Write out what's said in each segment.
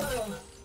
Oh.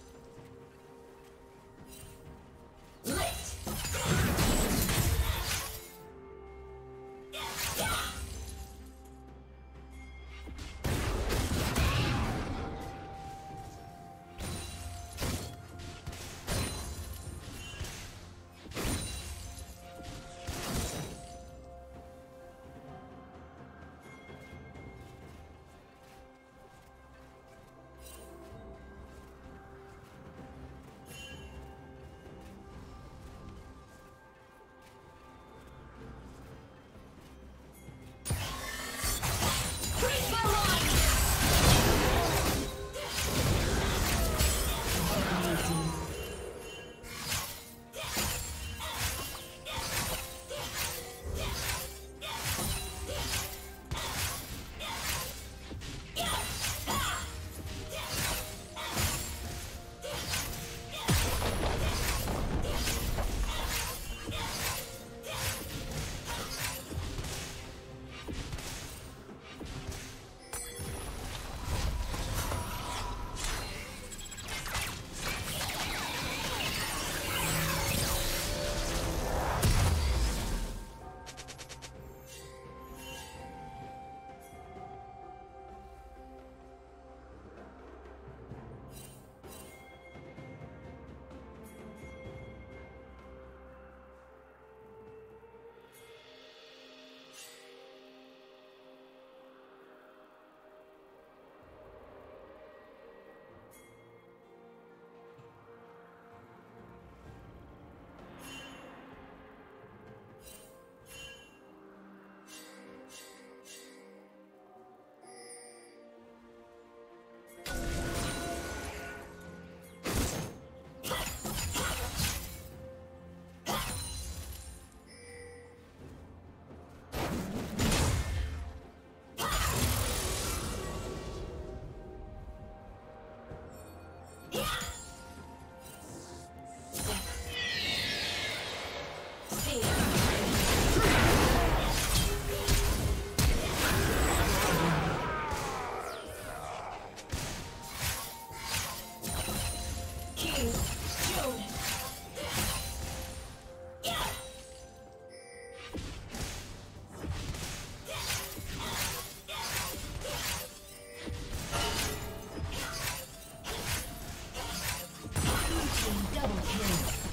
Mission double kill.